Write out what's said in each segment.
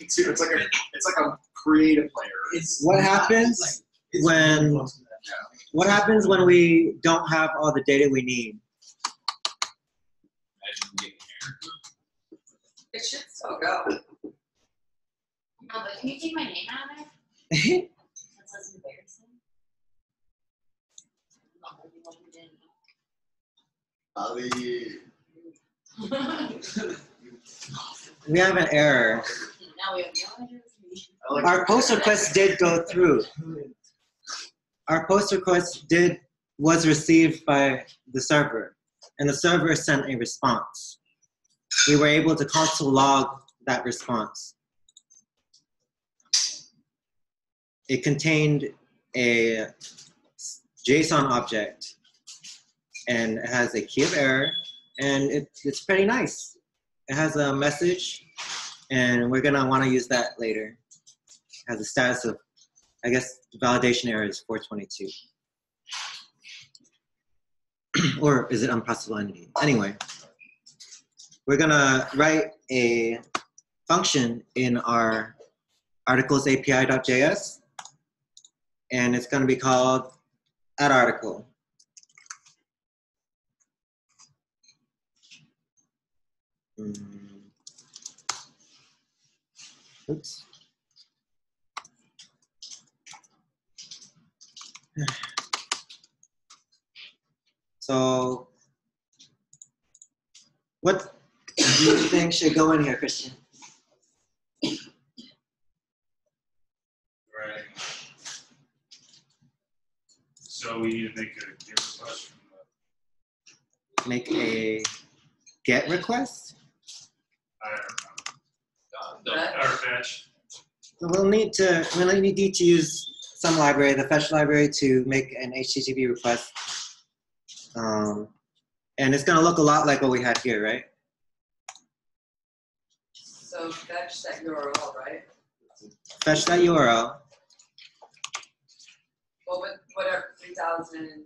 It's, it's like a it's like a creative player. It's What happens like- when- really close to that. What happens when we don't have all the data we need? Imagine getting here. It should still go. No, but can you take my name out of there? That's less embarrassing. Not that you want me to know. Ali. we have an error. Now we have no idea. I like Our post request did go through. Our post request did was received by the server, and the server sent a response. We were able to console log that response. It contained a JSON object, and it has a key of error, and it, it's pretty nice. It has a message, and we're gonna want to use that later. as a status of, I guess, validation error is 422. or is it unprocessable entity? Anyway, we're gonna write a function in our articles API.js, and it's gonna be called add article. Mm. Oops. So, what do you think should go in here, Christian? Right. So we need to make a give request from the, Make a get request? I don't know. That- Or fetch. So we'll need to we'll need to use some library, the fetch library, to make an HTTP request. Um, and it's gonna look a lot like what we had here, right? So fetch that URL, right? Fetch that URL. Well, what, whatever, three thousand,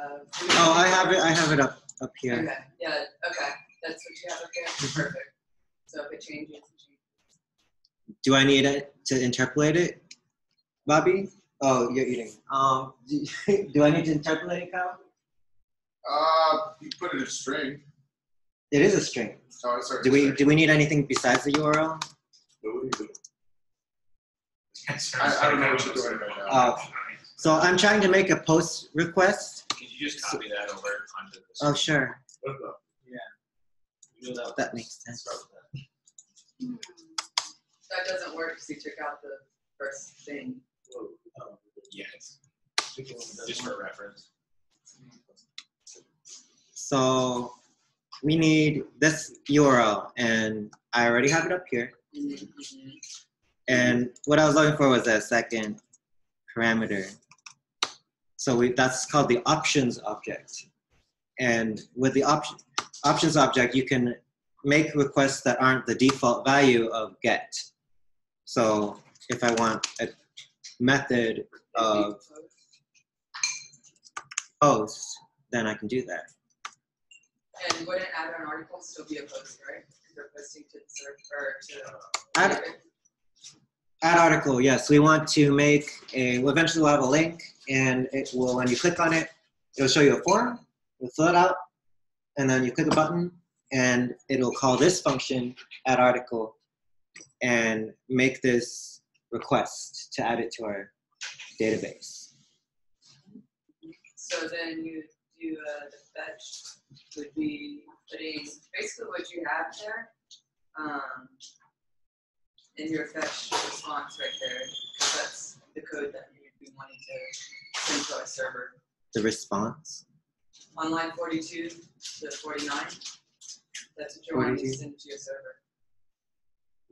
uh. Oh, I have it. I have it up up here. Okay, yeah, okay, that's what you have up there, perfect. So if it changes. Do I need it to interpolate it, Bobby? Oh, you're eating. Um, do, do I need to interpolate it, Kyle? Uh, you put it in a string. It is a string. Oh, sorry. Do we sorry. do we need anything besides the URL? What would do? Yes, I- I don't know what you're doing right now. Uh, So I'm trying to make a post request. Can you just copy that over onto this? Oh, sure. You know that- That makes sense. That doesn't work because you took out the first thing. Yes. Just for reference. So we need this URL, and I already have it up here. Mm-hmm. And what I was looking for was a second parameter. So we, that's called the options object. And with the option, options object, you can make requests that aren't the default value of get. So if I want a method of post, then I can do that. And wouldn't add an article still be a post, right? If they're posting to the server, or to. Add, add article, yes. We want to make a, well, eventually we'll have a link and it will, when you click on it, it'll show you a form, you'll fill it out, and then you click a button and it'll call this function add article and make this request to add it to our database. So then you do uh, the fetch would be putting basically what you have there, um, in your fetch response right there, 'cause that's the code that you would be wanting to send to our server. The response. On line forty-two to forty-nine, that's what you're wanting to send to your server.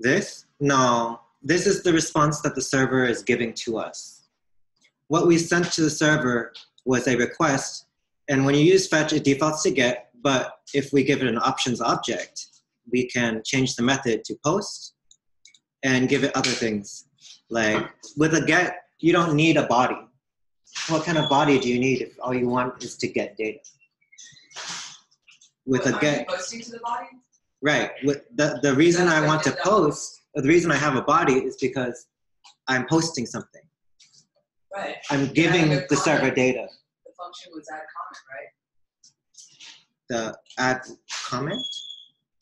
This? No, this is the response that the server is giving to us. What we sent to the server was a request, and when you use fetch, it defaults to get, but if we give it an options object, we can change the method to post and give it other things. Like with a get, you don't need a body. What kind of body do you need if all you want is to get data? With a get, posting to the body? Right. The, the reason I want to post, the reason I have a body is because I'm posting something. Right, I'm Yeah, giving the the server data. the function was add comment, right? The add comment,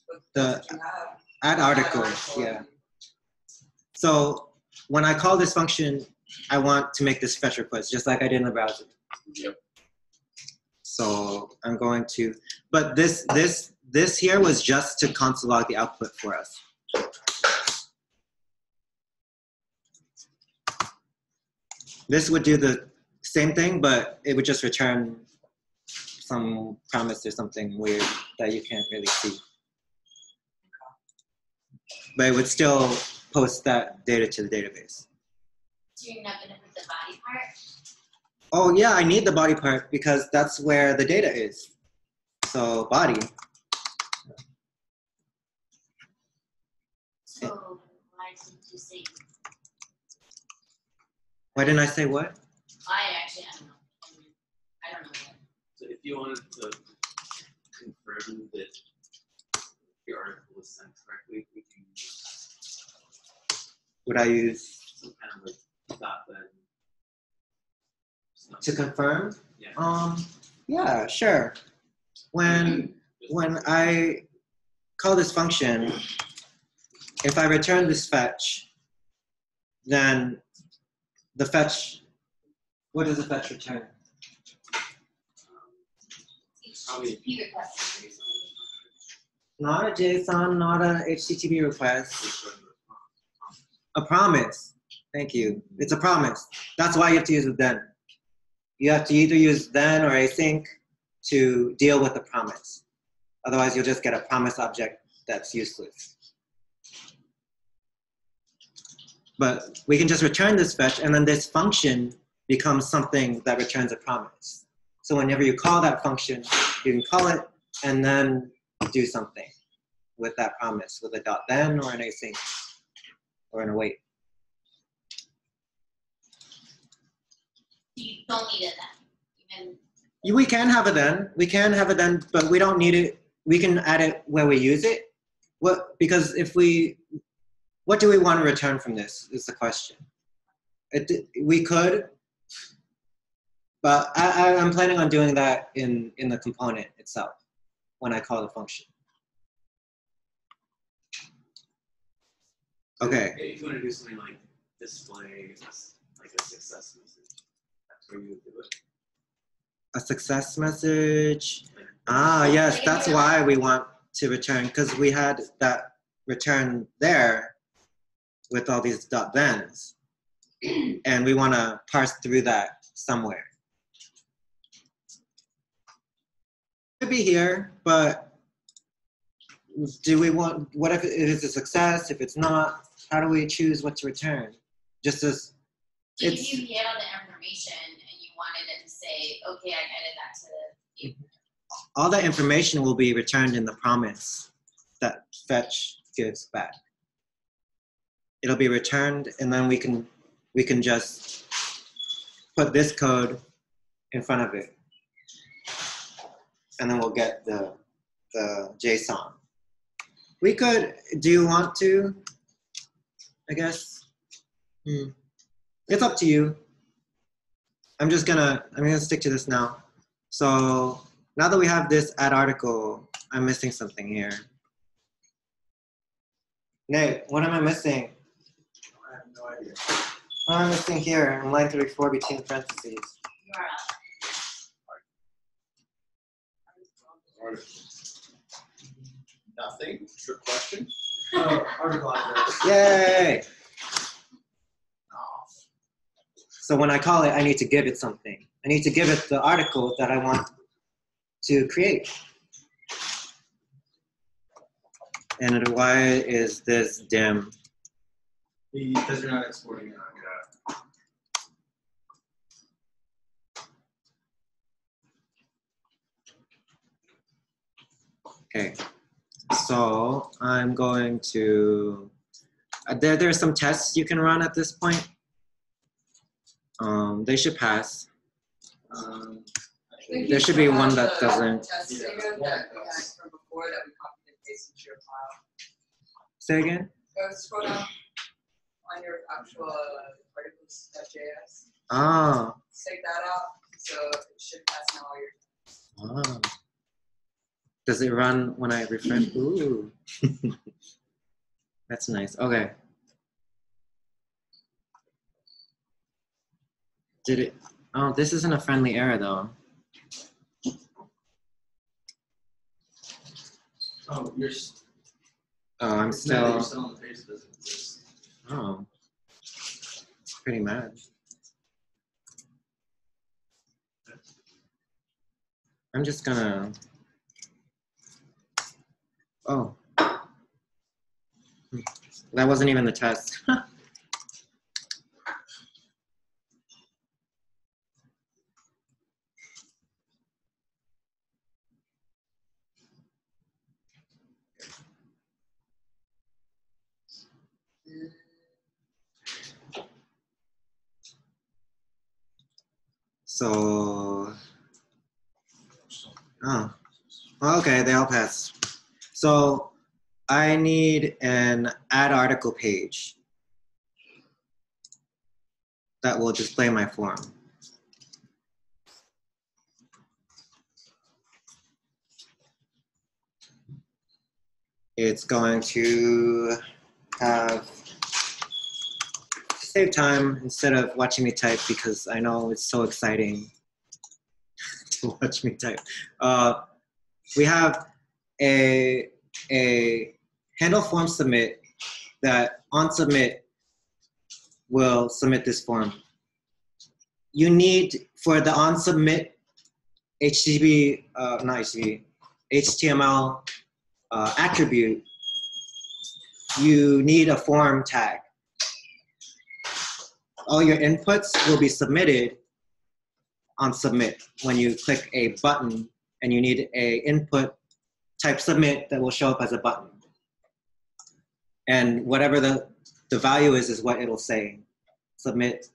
But The that's what you have. add article. Yeah. So when I call this function, I want to make this fetch request, just like I did in the browser. Yep. So I'm going to, but this this this here was just to console log the output for us. This would do the same thing, but it would just return some promise or something weird that you can't really see. But it would still post that data to the database. So you're not gonna put the body part? Oh yeah, I need the body part because that's where the data is. So body. So why didn't you say, Why didn't I say what? I actually, I don't know. I don't know what. So if you wanted to confirm that the article was sent correctly, we can use Would I use some kind of like dot then. To confirm? Yeah. Um, yeah, sure. When Just- when I call this function, if I return this fetch, then the fetch, what does the fetch return? Probably- HTTP request. Not a JSON, not a HTTP request. just run the prompt. A promise. Thank you. It's a promise. That's why you have to use then. You have to either use then or async to deal with the promise. Otherwise, you'll just get a promise object that's useless. But we can just return this fetch, and then this function becomes something that returns a promise. So whenever you call that function, you can call it and then do something with that promise, with a dot then or an async or an await. You don't need it then, even, We can have it then. We can have it then, but we don't need it. We can add it where we use it. What? Because if we, what do we want to return from this? Is the question. It, we could, but I, I, I'm planning on doing that in in the component itself when I call the function. Okay. If you wanna do something like display, like a success message, that's where you would do it. A success message. Ah, yes, that's why we want to return because we had that return there with all these dot thens, and we want to parse through that somewhere. Could be here, but do we want? What if it is a success? If it's not, how do we choose what to return? Just as if It's- you get all the information and you wanted it to say, okay, I added that to the, all that information will be returned in the promise that fetch gives back. It'll be returned, and then we can we can just put this code in front of it, and then we'll get the the JSON. We could. Do you want to? I guess. Hmm. It's up to you. I'm just gonna. I'm gonna stick to this now. So now that we have this add article, I'm missing something here. Nate, what am I missing? I have no idea. What am missing here in line 34 between parentheses? Nothing? Trick question? Oh, article address. Yay! So when I call it, I need to give it something. I need to give it the article that I want to create. And why is this dim? Because you're not exporting it on Okay, so I'm going to. Uh, there, there are some tests you can run at this point. Um, they should pass. Um, There should be one that the doesn't. Test Yeah, that we had from before that we copied and paste into your file. Say again. Go scroll down on your actual uh, articles.js. Oh. Take that out, so it should pass now all your. oh. Does it run when I refresh? Ooh. That's nice. Okay. Did it? Oh, this isn't a friendly error though. Oh, you're, Oh, I'm it's not that you're still. still on the page that doesn't exist. Oh. Pretty mad. I'm just gonna. Oh. Hmm. That wasn't even the test. so. Oh. Okay, they all pass. So I need an add article page that will display my form. It's going to have save time instead of watching me type because I know it's so exciting to watch me type. Uh, we have a a handle form submit that on submit will submit this form. You need for the on submit HTTP, uh, not HTTP, HTML uh, attribute, you need a form tag. All your inputs will be submitted on submit when you click a button and you need a input type submit that will show up as a button. And whatever the, the value is, is what it'll say. Submit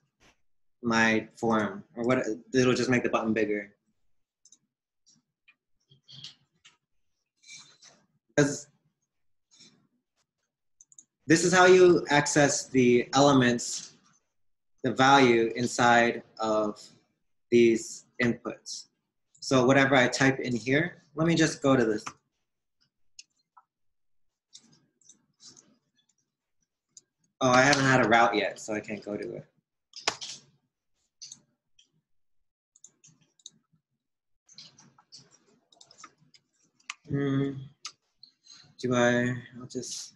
my form, or what it'll just make the button bigger. Because this is how you access the elements, the value inside of these inputs. So whatever I type in here, let me just go to this. Oh, I haven't had a route yet, so I can't go to it. Hmm. Do I? I'll just.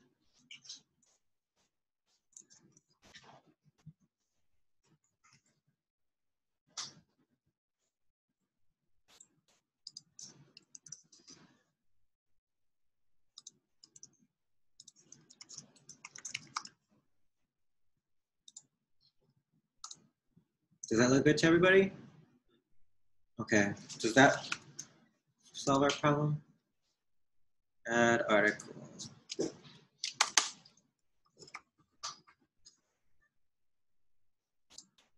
Does that look good to everybody? Okay. Does that solve our problem? Add article.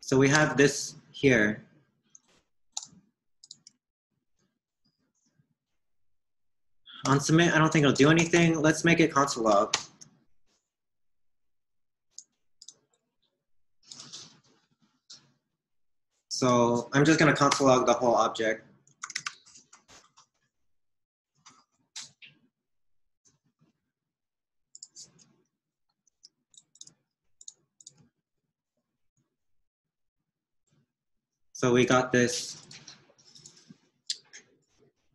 So we have this here. On submit, I don't think it'll do anything. Let's make it console log. So I'm just gonna console log the whole object. So we got this.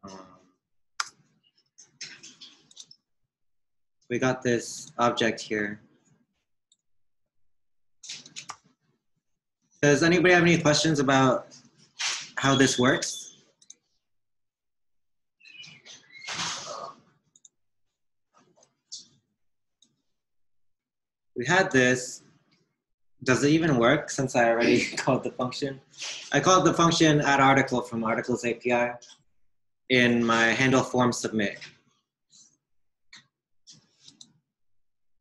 um, we got this object here. Does anybody have any questions about how this works? We had this. Does it even work since I already called the function? I called the function add article from articles API in my handle form submit.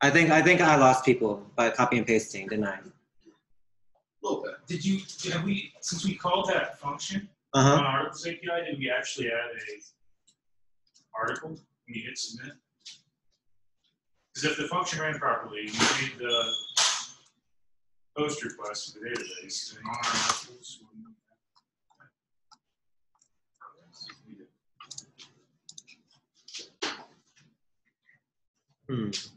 I think I think I lost people by copy and pasting, didn't I? Did you, have we, since we called that function Uh on. Articles API, did we actually add a article when you hit submit? Because if the function ran properly, you made the post request to the database, and on our wouldn't- Hmm.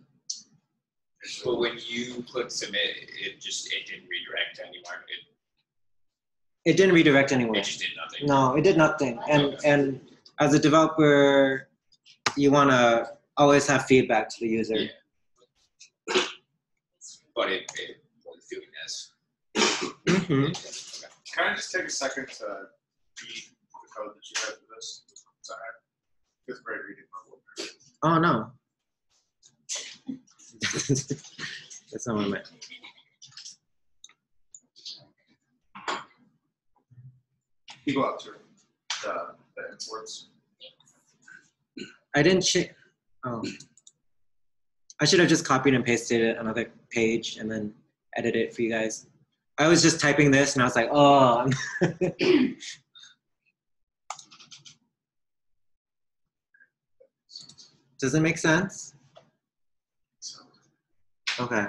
But when you click submit, it just, it didn't redirect anywhere, it, It didn't redirect anywhere. it just did nothing. No, it did nothing. And and as a developer, you want to always have feedback to the user. Yeah. But it, it was doing this. hmm Okay. Can I just take a second to read the code that you have for this? Sorry. Fifth grade reading. Oh no. That's not what I meant. You go out to uh, the, the imports. I didn't check. Oh. I should have just copied and pasted it another page and then edited it for you guys. I was just typing this and I was like, oh. Does it make sense? Okay.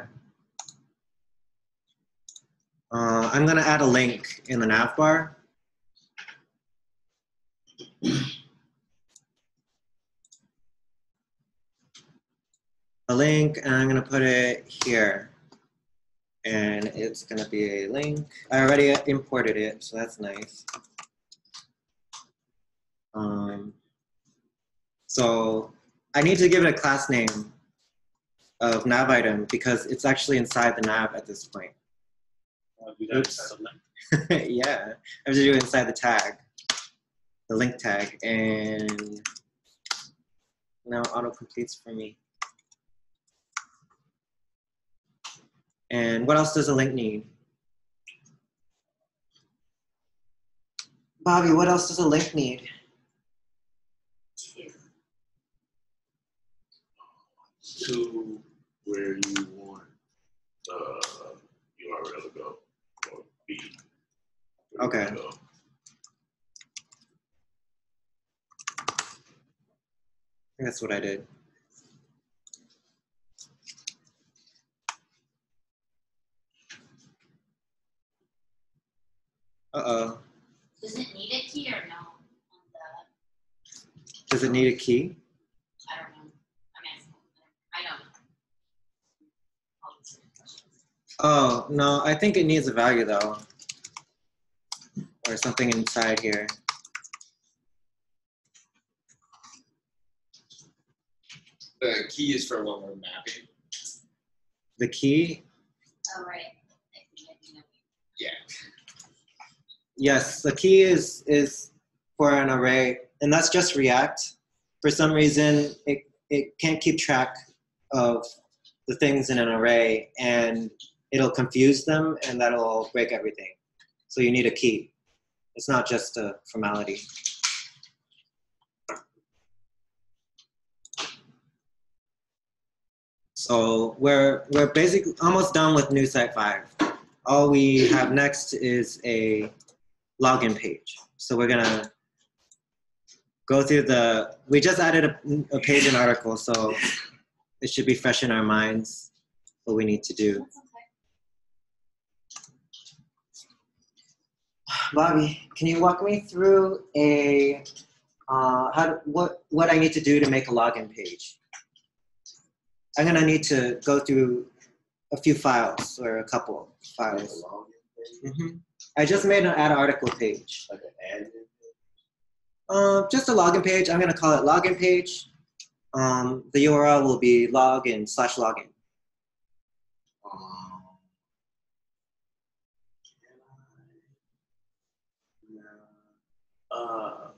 Uh, I'm gonna add a link in the nav bar. a link and I'm gonna put it here. And it's gonna be a link. I already imported it, so that's nice. Um, so I need to give it a class name of nav item because it's actually inside the nav at this point. Wanna do that Oops. inside of link? yeah, I have to do it inside the tag, the link tag, and now auto completes for me. And what else does a link need? Bobby, what else does a link need? Two. to where you want uh, URL to go or be. Okay. go. That's what I did. Uh oh. Does it need a key or no? Does it need a key? I don't know. I'm asking. I don't know. All these different questions. Oh, no, I think it needs a value though. Or something inside here. The key is for when we're mapping. The key, Oh, right. I think I think I- Yeah. yes, the key is is for an array, and that's just React. For some reason, it, it can't keep track of the things in an array, and it'll confuse them, and that'll break everything. So you need a key. It's not just a formality. So we're we're basically almost done with news site five. All we have next is a login page. So we're gonna go through the. We just added a, a page and article, so it should be fresh in our minds what we need to do. That's okay. Bobby, can you walk me through a uh, how what what I need to do to make a login page? I'm gonna need to go through a few files or a couple of Like a files. page, hmm I just made an add article page. like an. Uh, just a login page. I'm gonna call it login page. Um, the URL will be login slash login. Um, can I- Uh,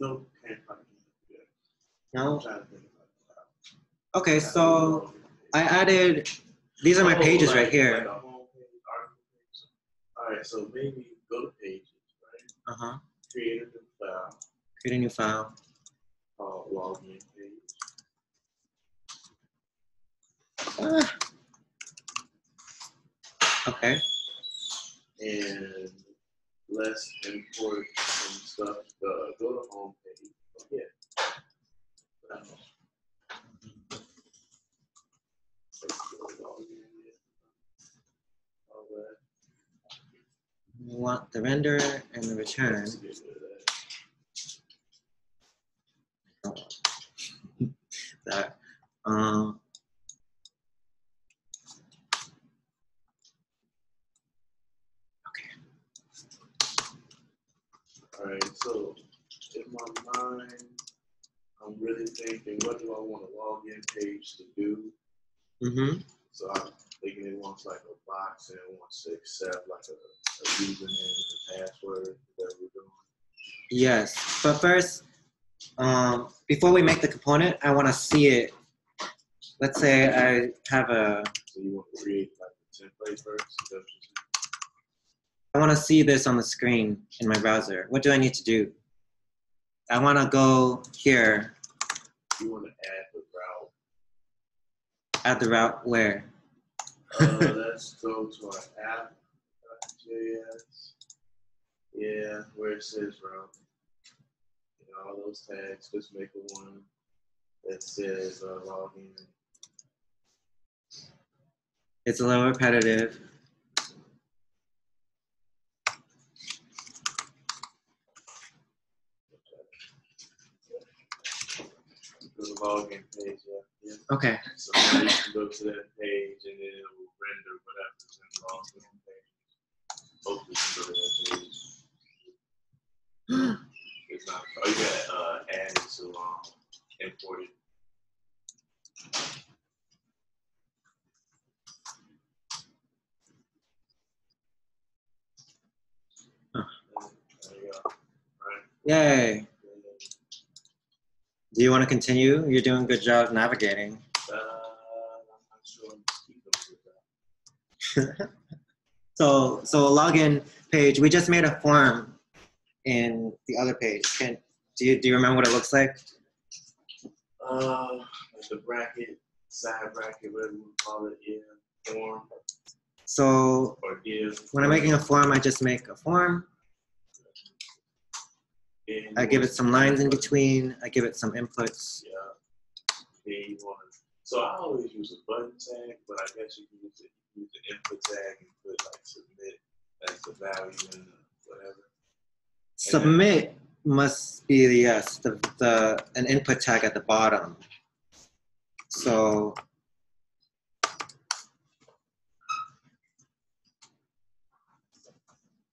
no, can't find it yet. No. trying to think about that. Okay, so I added. These are my Oh, pages right here. like a home page, article page. All right, so maybe go to pages, right? Uh huh. Create a new file Create a new file. called login page. Ah. Okay. and less import some stuff, go to home page. Yeah. We want the render and the return. That. Um, Alright, so in my mind, I'm really thinking, what do I want a login page to do? mhm. So I'm thinking it wants like a box and it wants to accept like a, a username, a password that we're doing. yes but first um, before we make the component i want to see it let's say i have a So you want to create like a template first? Is that what you're saying? I want to see this on the screen in my browser what do i need to do i want to go here You want to add the route. at the route where Uh, let's go to our app.js. Yeah, where it says route. Know, all those tags, just make a one that says uh, login. it's a little repetitive The login page, yeah. yeah. okay So now you can go to that page and then it will render whatever's in the login page. Hopefully you can go to that page. It's not, oh, you gotta, uh, add it to, um, import it. Huh. There you go. Right. yay do you want to continue you're doing a good job navigating I'm not sure. Keep them with that. So, so a login page, we just made a form in the other page. Can, do you, do you remember what it looks like? Uh, the bracket, side bracket, whatever you call it, yeah, form So when I'm making a form, I just make a form. And I give it some lines in between. I give it some inputs. Yeah. Then you. So I always use a button tag, but I guess you can use it. Use the input tag and put like submit as the value and whatever. Submit must be the yes, the, the an input tag at the bottom. So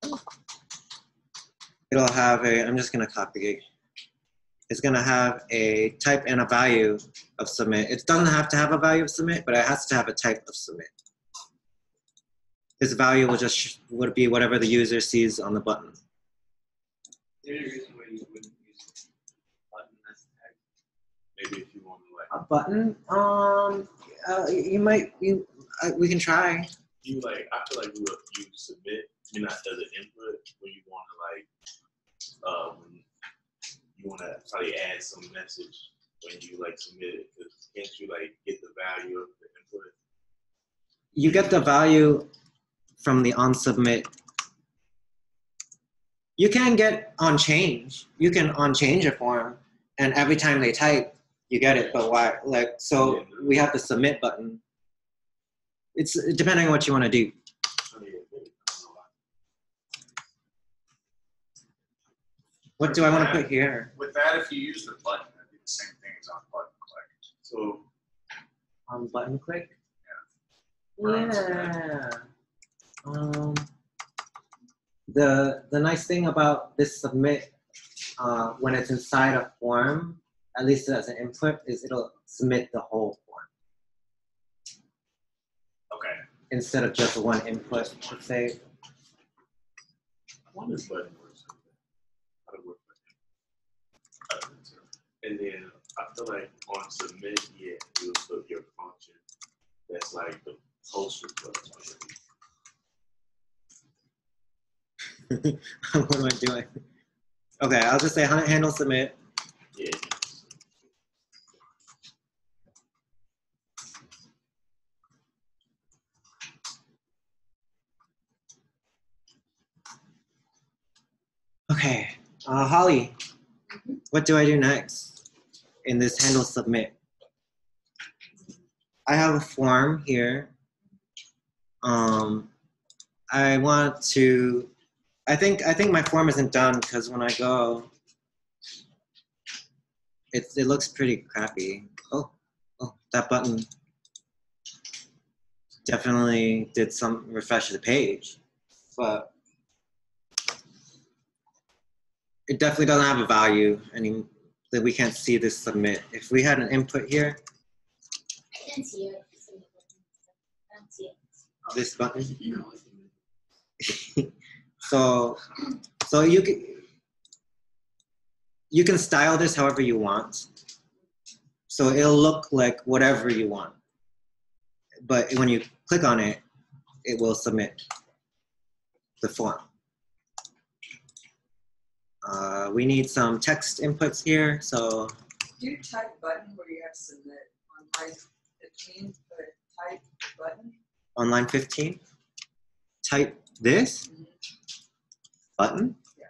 oh, it'll have a. I'm just gonna copy it. It's gonna have a type and a value of submit. It doesn't have to have a value of submit, but it has to have a type of submit. This value will just would be whatever the user sees on the button. Is there any reason why you wouldn't use button as a tag? Maybe if you want to like A button? Um, uh, you might. You, uh, we can try. you like I feel like you would you submit you're not as an input when you want to like uh when you want to probably add some message when you like submit it because can't you like get the value of the input You get the value from the on submit. You can get on change. You can on change a form, and every time they type, you get it. But why? Like so, we have the submit button. It's depending on what you want to do. I mean, I don't know why. What do I want to put here? With that, if you use the button, it'd be the same thing as on button click. so On button click. Right. Yeah. Um, the the nice thing about this submit uh, when it's inside a form, at least as an input, is it'll submit the whole form Okay. instead of just one input. Let's say I wonder if button works like that. How to work like that. And then I feel like on submit, yeah, you'll put your function that's like the post request. what am I doing? Okay, I'll just say han- handle submit. Yeah. Okay, uh, Holly, what do I do next in this handle submit? I have a form here. Um, I want to I think I think my form isn't done because when I go, it it looks pretty crappy. Oh, oh, that button definitely did some refresh the page, but it definitely doesn't have a value any that we can't see this submit. If we had an input here, I didn't see it. I don't see it. this button. So, so you can you can style this however you want. So it'll look like whatever you want. But when you click on it, it will submit the form. Uh, we need some text inputs here. So Do you type button where you have submit on line fifteen, put type button? on line 15, type this Mhm. button. Yeah.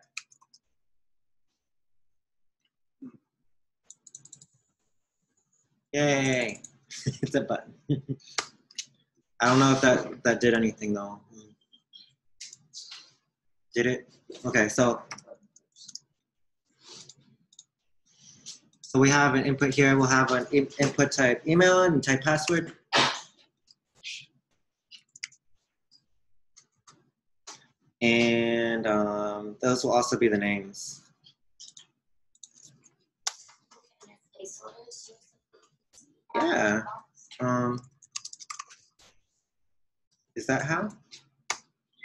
Yay! it's a button. I don't know if that that did anything though. Did it? Okay, so so we have an input here. We'll have an input type email and type password. And um, those will also be the names. And it's placeholders. Yeah. Um, is that how?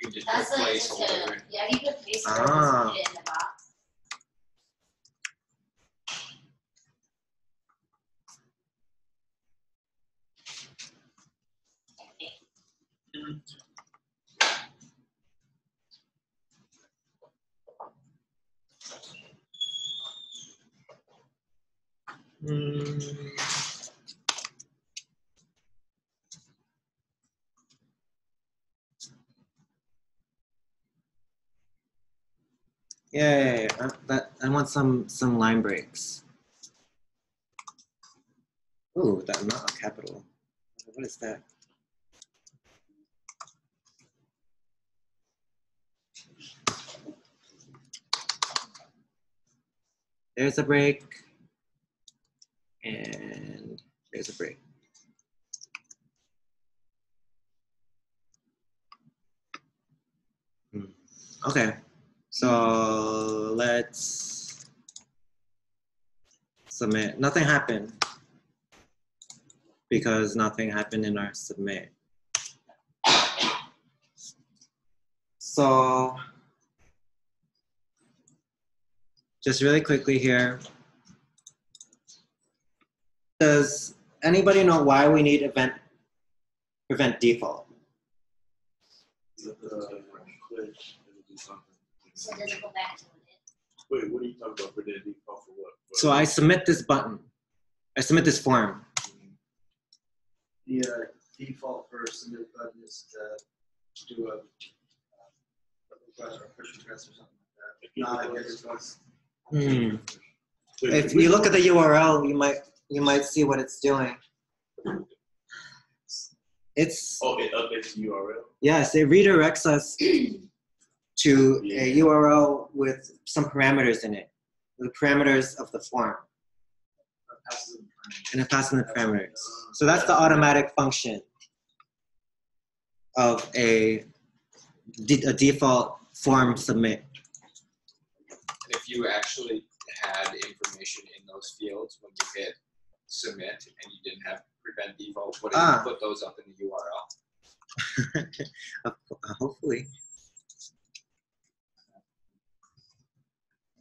You can just That's put like just a, placeholder. yeah, you put placeholders, Ah. it in the box. Mm. Yay! I, that I want some some line breaks. Ooh, that not a capital. What is that? There's a break. And there's a break. Hmm. Okay, so let's submit. Nothing happened because nothing happened in our submit. So just really quickly here. Does anybody know why we need event prevent default? Click, it'll do something. So doesn't go back to it Wait, what are you talking about for the default for what? So I submit this button. I submit this form. The uh, default for submit button is to do a, uh, a request or a push request or something like that. Not a get request. Hmm. If you look at the URL, you might you might see what it's doing. It's Oh, it updates the URL? yes, it redirects us to a URL with some parameters in it, the parameters of the form, passes in time. and it passes in the parameters. So that's the automatic function of a, a default form submit. If you actually had information in those fields when you hit submit and you didn't have prevent default, would it Ah. put those up in the URL? Hopefully.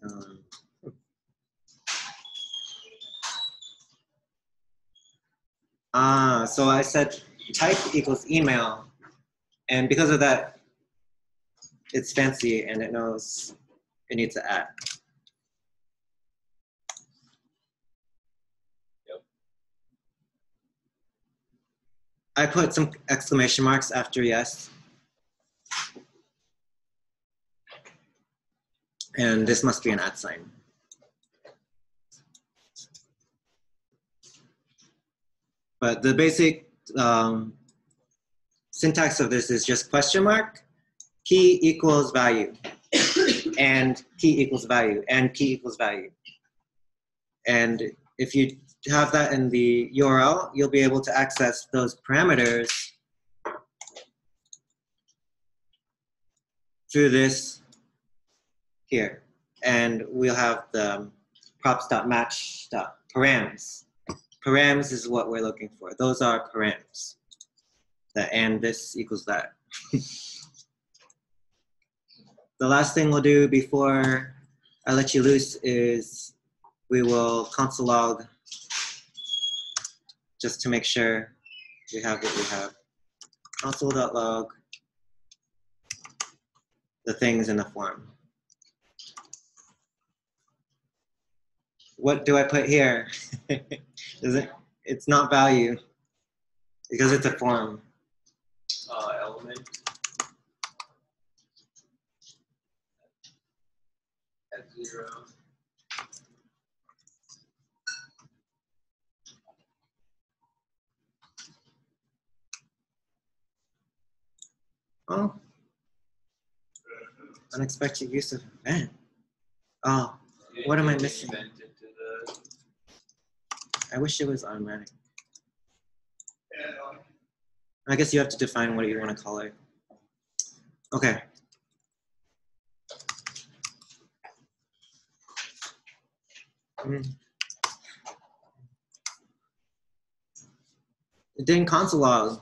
Um, Ah, so I said type equals email, and because of that, it's fancy and it knows it needs to add. I put some exclamation marks after yes. And this must be an at sign. But the basic um, syntax of this is just question mark, key equals value. and key equals value, and key equals value. And if you have that in the URL, you'll be able to access those parameters through this here. And we'll have the props.match.params. Params is what we're looking for. Those are params. That and this equals that. the last thing we'll do before I let you loose is we will console log just to make sure we have what we have. Console.log the things in the form. What do I put here? Is it? It's not value because it's a form. Uh, element. At zero. Oh, unexpected use of event. Oh, What am I missing? the- I wish it was automatic. I guess you have to define what you want to call it. Okay. Mm. It didn't console log.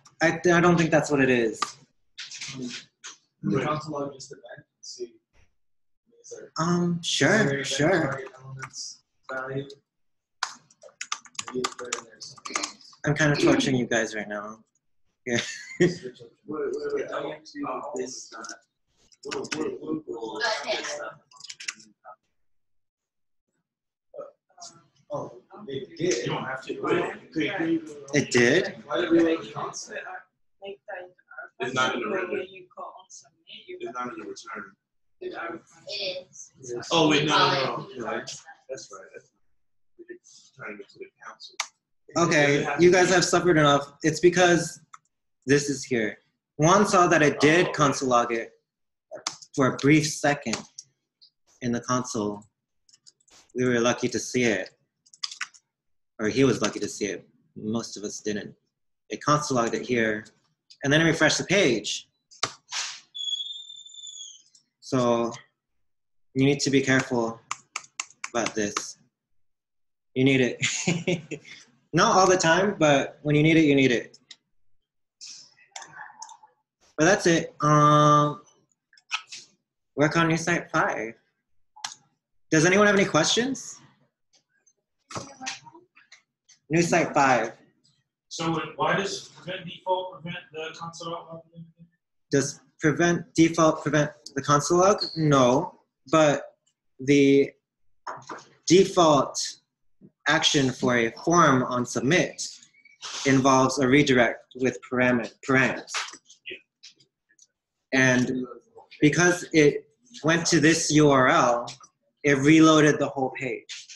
I, I don't think that's what it is. The console log just event, and see. Is there? Um, sure, sure. target Elements value. Maybe it's put in there something else. I'm kind of torturing you guys right now. Oh, it You did. don't have to. Wait, could- could you- It did? Why did we console? It's not in the regular- When you call on submit, you It's not in the return. It is. Oh, wait, no, no, no. That's right. That's we did turn to the console. Okay, you guys have suffered enough. It's because this is here. Juan saw that I did console log it for a brief second in the console. We were lucky to see it. Or he was lucky to see it. Most of us didn't. It console logged it here. And then I refreshed the page. So you need to be careful about this. You need it. Not all the time, but when you need it, you need it. But that's it. Um, work on news site five. Does anyone have any questions? News site five. So why does prevent default prevent the console log? Does prevent default prevent the console log? No, but the default action for a form on submit involves a redirect with paramet params. And because it went to this URL, it reloaded the whole page.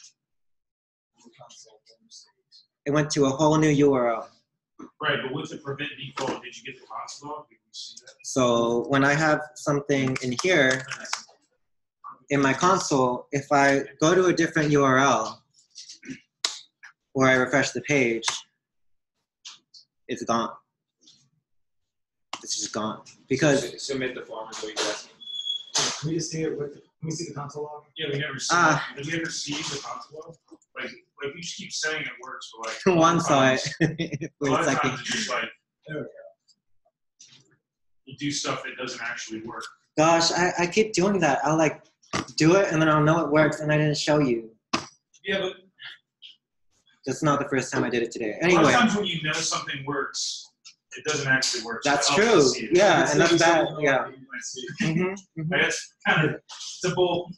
It went to a whole new URL. Right, but what's the prevent default, did you get the console log? Did you see that? So when I have something in here in my console, if I go to a different URL or I refresh the page, it's gone. It's just gone because Submit the form is what you're asking. Can we just see it with, the- can we see the console log? Yeah, we never see. Ah. Did we ever see the console log? Like, like you just keep saying it works, but like. one of saw it times- lot of times it's just like. There we go. You do stuff that doesn't actually work. Gosh, I, I keep doing that. I'll like do it and then I'll know it works and I didn't show you. Yeah, but That's not the first time I did it today. a lot of Anyway, times when you know something works, it doesn't actually work. That's helps true. us see it. Yeah, It's and that's bad. Yeah. you might see it. hmm Like, It's kind of, it's a bold,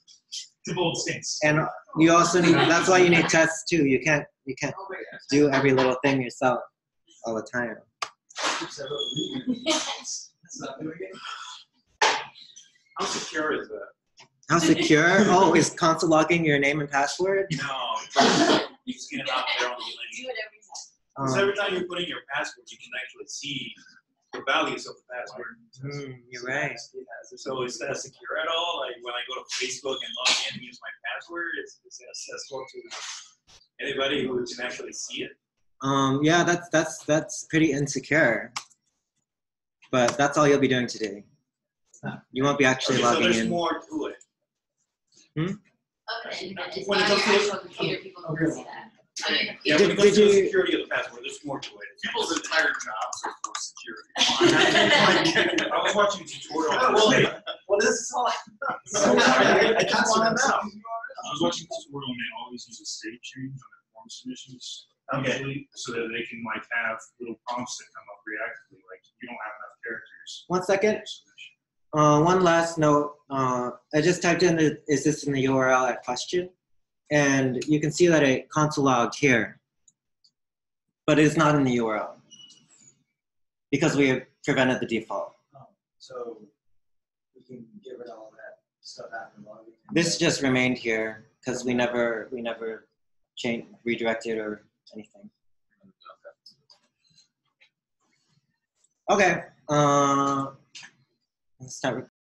it's a bold stance. And you also need. That's why you need tests too. You can't. You can't my gosh. do every little thing yourself all the time. That's not doing it. How secure is that? How secure? Oh, is console logging your name and password? No, you just get it out there on the link. Do it every time. Because Um, every time you put in your password, you can actually see the values of the password. hmm, you're right. So is that secure at all? Like when I go to Facebook and log in and use my password, is, is it accessible to anybody who can actually see it? Um, yeah, that's that's that's pretty insecure. But that's all you'll be doing today. You won't be actually Okay, so logging there's in. more to it. Hmm? Okay, but When it comes to the- actual computer, people can see that. I mean, Yeah, Did- when it comes did to the you- security of the password, there's more to it. People's entire jobs are for security. I was watching a tutorial. on Well, this. Well, this is all. I just wanna know. I was watching this tutorial and they always use a state change on their form submissions. Okay. usually, So that they can like have little prompts that come up reactively, like you don't have enough characters. One in second. your submission. Uh, one last note. Uh, I just typed in the, is this in the URL at question? And you can see that it console logged here. But it's not in the URL. Because we have prevented the default. So we can get rid of all that stuff after logging. This just remained here because we never we never changed redirected or anything. Okay. Uh, let's start